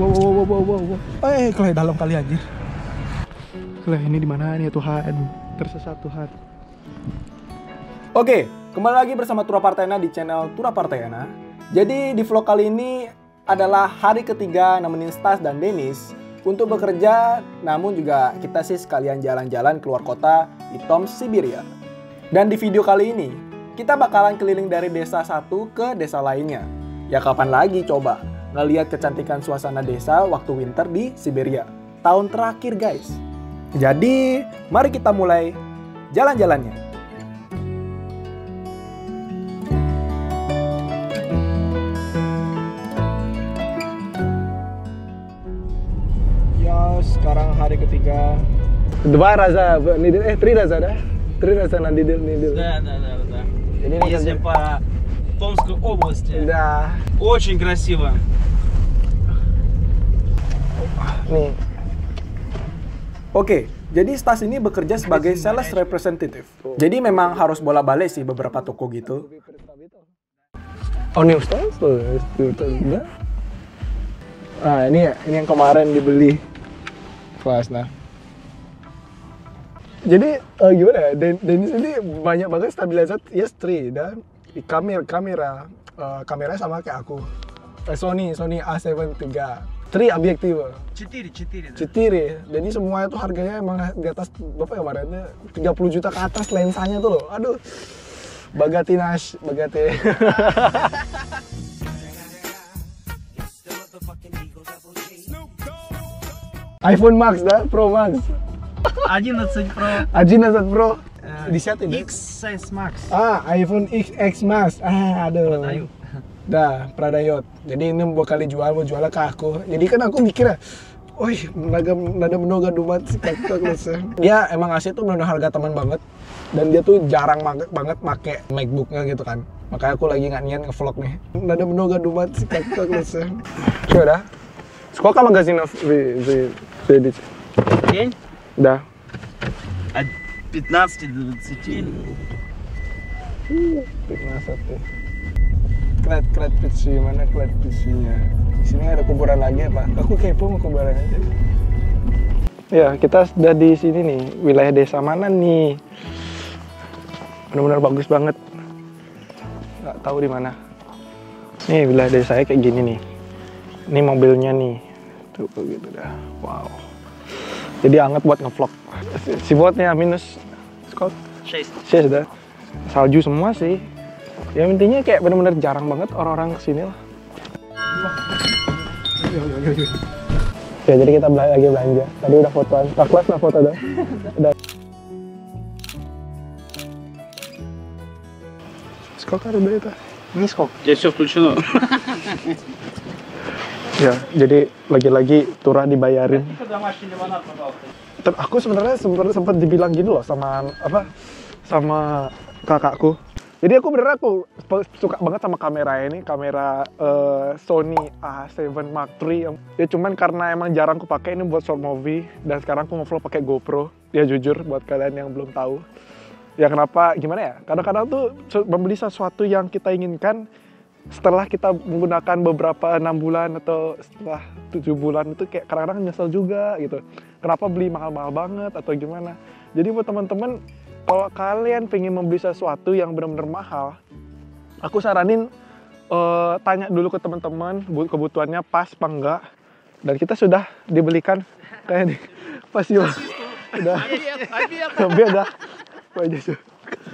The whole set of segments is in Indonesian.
Wow, wow, wow, wow, wow, wow. Eh, Clay dalam kali anjir. Clay ini di mana nih ya Tuhan? Tersesat Tuhan. Oke, kembali lagi bersama Tura Partena di channel Tura Partena. Jadi di vlog kali ini adalah hari ketiga nemenin Stas dan Denis untuk bekerja, namun juga kita sih sekalian jalan-jalan keluar kota di Tom, Siberia. Dan di video kali ini, kita bakalan keliling dari desa satu ke desa lainnya. Ya kapan lagi coba ngeliat kecantikan suasana desa waktu winter di Siberia. Tahun terakhir guys. Jadi, mari kita mulai jalan-jalannya. Ya, sekarang hari ketiga. Два раза в неделю, э, три раза, да? Три раза на неделю. неделю. Да, да, да, да. Jadi ini Если kerja- по Томской области, Dah, очень красиво. nih. Oke, jadi Stas ini bekerja sebagai sales representative. Jadi memang harus bola-balik sih beberapa toko gitu. Oh, new tuh, udah. Ah, ini ya, ini yang kemarin dibeli. Kelas nah. Jadi eh, gimana ya? Den Dennis ini banyak banget stabilizer yes 3 dan kamera kamera eh, kamera sama kayak aku. Eh, Sony Sony A7 III. Tri objektif. Citiri, citiri. Citiri. Dan ini semua itu harganya emang di atas berapa ya kemarinnya? 30 juta ke atas lensanya tuh loh. Aduh. Bagati Nash, Bagati. iPhone Max dah, Pro Max. A11 Pro. A11 Pro. Eh, uh, Di setting. ini? XS Max. Ah, iPhone X Max. Ah, aduh. Продаю. Dah, Pradayot. Jadi ini mau kali jual, mau jual ke aku. Jadi kan aku mikir Wih, naga nada menoga dumat si kakak Lusa. Dia emang asli tuh benar harga teman banget. Dan dia tuh jarang banget banget make MacBooknya gitu kan. Makanya aku lagi nggak niat nge-vlog nih. Nada menoga dumat si kakak Lusa. Sudah. Сколько магазинов вы, вы видите? День Да. от 15 до 20. 15 tuh. Klet klet PC mana klet PC-nya? Di sini ada kuburan lagi apa? Aku kepo mau kuburan aja. Ya kita sudah di sini nih wilayah desa mana nih? Benar-benar bagus banget. Nggak tahu di mana. Nih wilayah desanya kayak gini nih. Ini mobilnya nih. Tuh gitu dah. Wow. Jadi anget buat ngevlog. Si botnya minus Scott 6. sih sudah salju semua sih ya intinya kayak bener-bener jarang banget orang-orang kesini lah ya jadi kita bela- lagi belanja tadi udah fotoan tak kelas nah foto dah udah сколько рублей это Не сколько. Здесь все включено. ya jadi lagi-lagi turah dibayarin Домашний лимонад, пожалуйста. Ter- aku sebenarnya sempat sempat dibilang gini loh sama apa sama kakakku. Jadi aku beneran aku suka banget sama kamera ini, kamera eh, Sony A7 Mark III. Ya cuman karena emang jarang aku pakai ini buat short movie dan sekarang aku ngevlog pakai GoPro. Ya jujur buat kalian yang belum tahu. Ya kenapa gimana ya? Kadang-kadang tuh membeli sesuatu yang kita inginkan setelah kita menggunakan beberapa enam bulan atau setelah tujuh bulan itu kayak kadang-kadang nyesel juga gitu kenapa beli mahal-mahal banget atau gimana jadi buat teman-teman kalau kalian pengen membeli sesuatu yang benar-benar mahal, aku saranin uh, tanya dulu ke teman-teman kebutuhannya pas apa enggak. Dan kita sudah dibelikan kayak ini pas juga. Udah. Tapi ya, ya.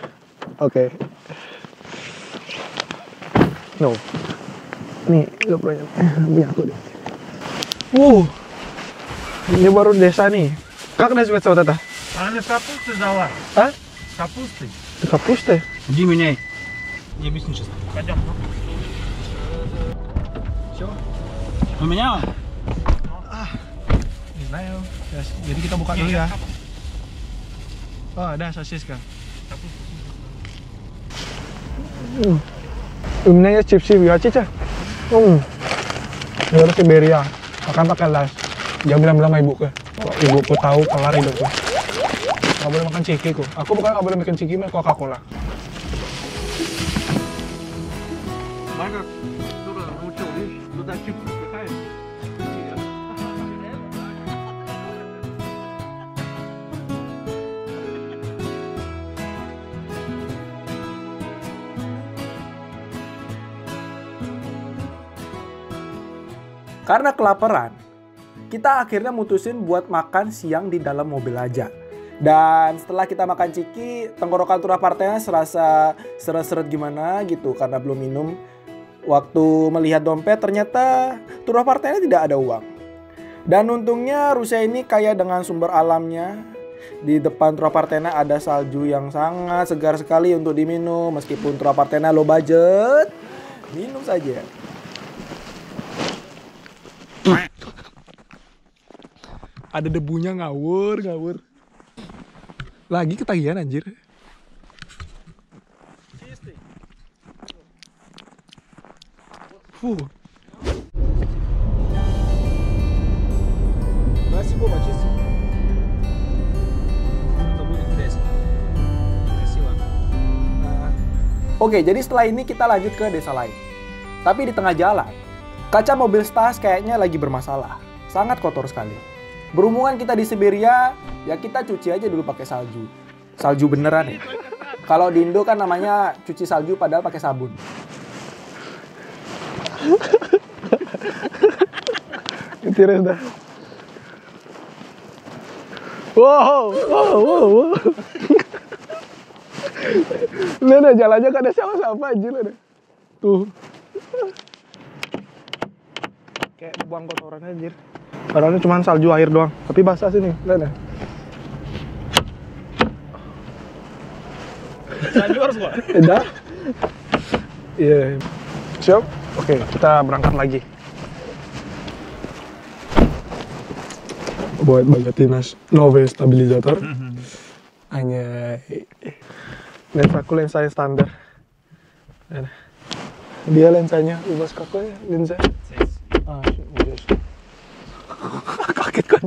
oke. Okay. no. Nih lo punya punya aku deh. Wow. Ini baru desa nih. Kak nasi cowok sautata Она с капустой дала. А? С капустой. Капуста? Иди меняй. Не объясню сейчас. Пойдем. Все. Поменял? Не знаю. Ya, Jadi kita buka dulu ya. Oh, ada sosis kan? У меня есть чипсы, вы хотите? М. Ini harus Siberia. Makan pakai las. Jangan bilang-bilang sama ibuku. Kalau ibuku tahu kelar hidupku. Gak boleh makan ciki kok. Aku bukan gak boleh makan ciki, main Coca-Cola. Karena kelaparan, kita akhirnya mutusin buat makan siang di dalam mobil aja. Dan setelah kita makan ciki, tenggorokan Tura Partena serasa seret-seret gimana gitu karena belum minum. Waktu melihat dompet ternyata Tura Partena tidak ada uang. Dan untungnya Rusia ini kaya dengan sumber alamnya. Di depan Tura Partena ada salju yang sangat segar sekali untuk diminum meskipun Tura Partena low budget. Minum saja. Ada debunya ngawur, ngawur Lagi ketagihan anjir. Fuh. Красиво, чисто. Это будет красиво. Красиво. Oke, jadi setelah ini kita lanjut ke desa lain. Tapi di tengah jalan, kaca mobil Stas kayaknya lagi bermasalah. Sangat kotor sekali. Berhubungan kita di Siberia, ya kita cuci aja dulu pakai salju. Salju beneran ya. Kalau di Indo kan namanya cuci salju padahal pakai sabun. Tiris dah. Wow, wow, wow, wow. Lihat deh, jalannya ada siapa-siapa aja deh. Tuh. Kayak buang kotoran anjir. Barangnya cuma salju air doang, tapi basah sini. Lihat deh. Salju harus gua. Iya. Yeah. Siap? Oke, okay, kita berangkat lagi. Buat Bagatinas Nove stabilizator. Mm-hmm. Hanya lensa aku lensa yang standar. Dia lensanya, ubah kaku ya lensa. sakit kok.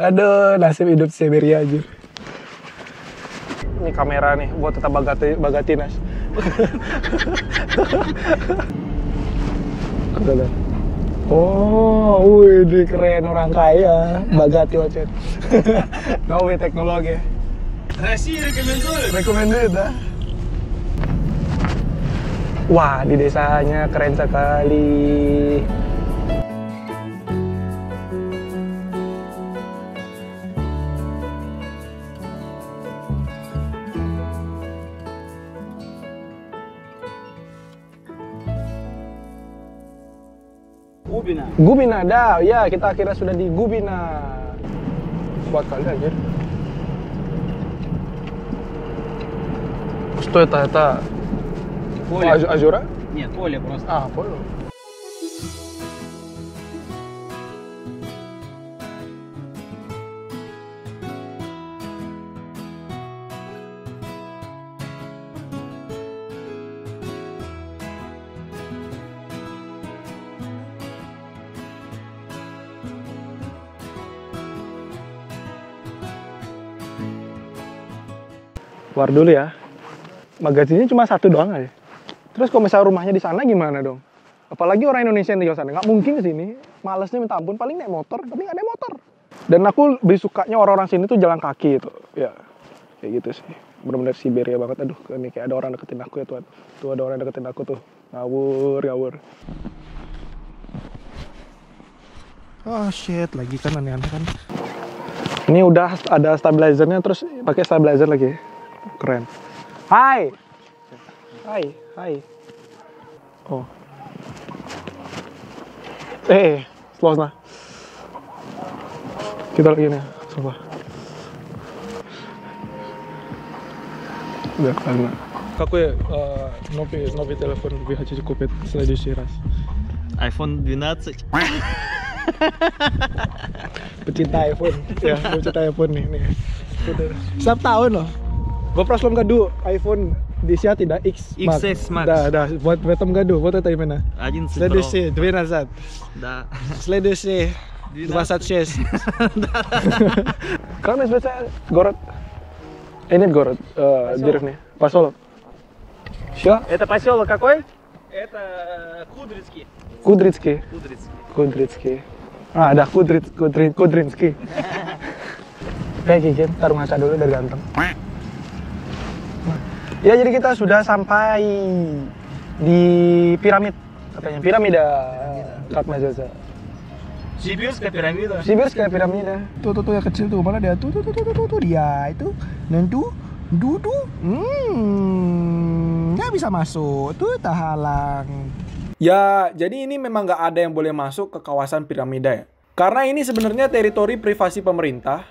aduh nasib hidup Siberia aja ini kamera nih buat tetap bagati bagatinas Oh, wih, di keren orang kaya, bagati wajah. tahu teknologi. Resi rekomendasi rekomendasi dah Wah, di desanya keren sekali. Губина. Gubina, dah. Ya, kita akhirnya sudah di Gubina. Kuat kali aja. Что это? Это Поле. Аж- Ажура? Нет, поле просто. А, понял. Keluar dulu ya. Magazinnya cuma satu doang aja. Terus kalau misalnya rumahnya di sana gimana dong? Apalagi orang Indonesia yang tinggal sana, nggak mungkin ke sini. Malesnya minta ampun, paling naik motor, tapi nggak naik motor. Dan aku lebih sukanya orang-orang sini tuh jalan kaki itu, ya kayak gitu sih. Bener-bener Siberia banget. Aduh, ini kayak ada orang deketin aku ya Tuhan. Tuh ada orang deketin aku tuh. Ngawur, ngawur. Oh shit, lagi kan aneh-aneh kan. Ini udah ada stabilizernya, terus pakai stabilizer lagi. Keren. Hai. Hai, hai. Oh. Eh, сложно. Kita lagi nih, coba. Udah, karena. Какой новый, новый телефон вы хотите купить в следующий раз? iPhone 12. Pecinta iPhone. ya, pecinta iPhone nih. nih. Setiap tahun loh. В прошлом году iPhone 10 да, X Max. XS Max. Да, да, вот в этом году, вот это именно. 11 Следующий, 12. Да. Следующий, 26. Как называется город? Э, нет город, э, деревня. Поселок. Что? Это поселок какой? Это Кудрицкий. Кудрицкий. Кудрицкий. Kudritski. Ah, ada Kudrit, Kudrit, Kudrinski. Kayak gigi, taruh ngaca dulu ganteng. Ya, jadi kita sudah sampai di piramid katanya piramida Katmajaza Sibirska piramida. Sibirsk kayak piramida Tuh tuh tuh yang kecil tuh mana dia? Tuh tuh tuh tuh tuh, tuh, tuh dia itu. Dan tuh Dudu, hmm, nggak bisa masuk, tuh tahalang. Ya, jadi ini memang nggak ada yang boleh masuk ke kawasan piramida ya. Karena ini sebenarnya teritori privasi pemerintah,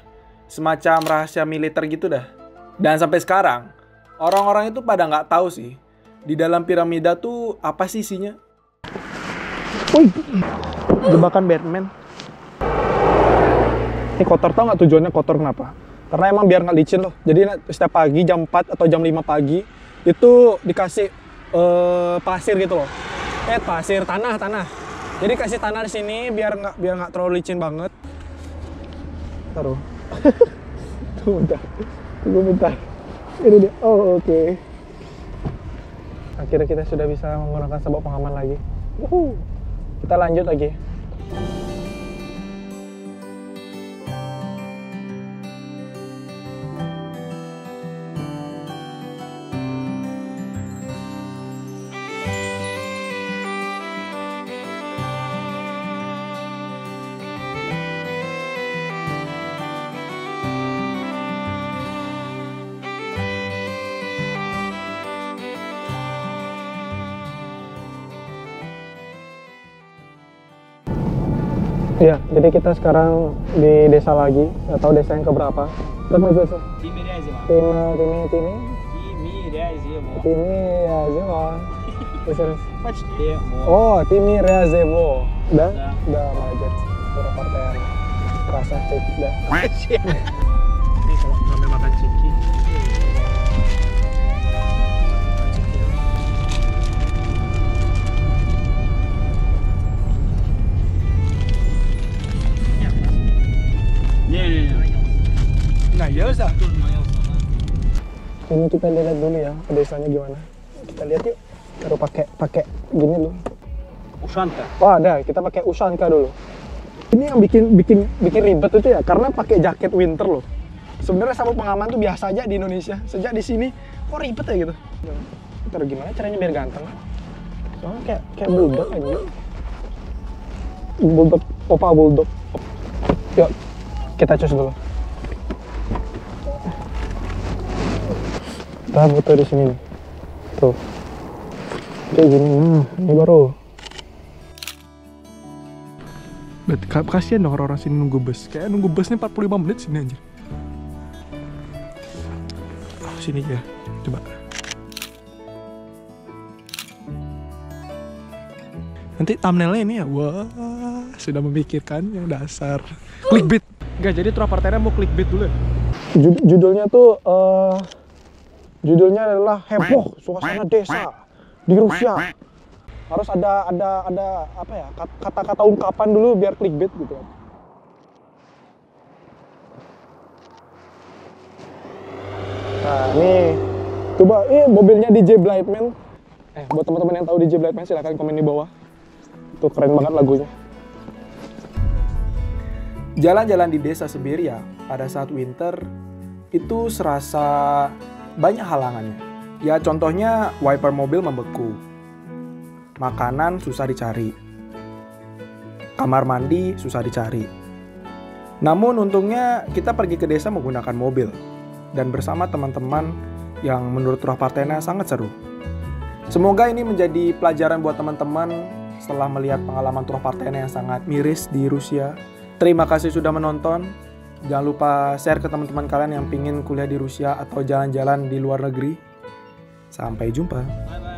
semacam rahasia militer gitu dah. Dan sampai sekarang, orang-orang itu pada nggak tahu sih, di dalam piramida tuh apa sih isinya. Wih, jebakan Batman. Ini kotor tau nggak tujuannya kotor kenapa? Karena emang biar nggak licin loh. Jadi setiap pagi jam 4 atau jam 5 pagi itu dikasih eh, pasir gitu loh. Eh pasir tanah tanah. Jadi kasih tanah di sini biar nggak biar nggak terlalu licin banget. Taruh. Tunggu bentar. Tunggu bentar. Ini dia. Oh oke. Akhirnya kita sudah bisa menggunakan sabuk pengaman lagi. Wuhu. Kita lanjut lagi. Iya, jadi kita sekarang di desa lagi, atau desa yang keberapa. Kenapa desa? Timirazima. Tima, timi, timi. Timi. Timi Rezima. Timirazima. Serius? Oh, Timirazima. Dah, dah, majet. Berapa yang Rasa cek, dah. ini kita lihat dulu ya desanya gimana? Kita lihat yuk. Baru pakai pakai gini loh, ushanka wah oh, ada. Kita pakai ushanka dulu? Ini yang bikin bikin bikin ribet itu ya karena pakai jaket winter loh. Sebenarnya sama pengaman tuh biasa aja di Indonesia. Sejak di sini kok ribet ya gitu? Terus gimana caranya biar ganteng? Soalnya kayak kayak bulldog aja. Bulldog opa bulldog. Yuk kita cus dulu. Kita butuh di sini. Tuh. Kayak gini, nah, ini baru. Ka- kasihan dong orang-orang sini nunggu bus. Kayak nunggu busnya 45 menit sini anjir. Oh, sini ya. Coba. Nanti thumbnailnya ini ya. Wah, sudah memikirkan yang dasar. Clickbait. Enggak, jadi Trapartena mau clickbait dulu ya? Jud- judulnya tuh eh judulnya adalah heboh suasana desa di Rusia harus ada ada ada apa ya kat- kata-kata ungkapan dulu biar clickbait gitu. Nah ini coba ini mobilnya DJ Blightman. Eh buat teman-teman yang tahu DJ Blightman silahkan komen di bawah. Tuh keren banget lagunya. Jalan-jalan di desa Siberia pada saat winter itu serasa banyak halangannya. Ya contohnya wiper mobil membeku. Makanan susah dicari. Kamar mandi susah dicari. Namun untungnya kita pergi ke desa menggunakan mobil dan bersama teman-teman yang menurut Roh Partena sangat seru. Semoga ini menjadi pelajaran buat teman-teman setelah melihat pengalaman Turah Partena yang sangat miris di Rusia. Terima kasih sudah menonton. Jangan lupa share ke teman-teman kalian yang pingin kuliah di Rusia atau jalan-jalan di luar negeri. Sampai jumpa.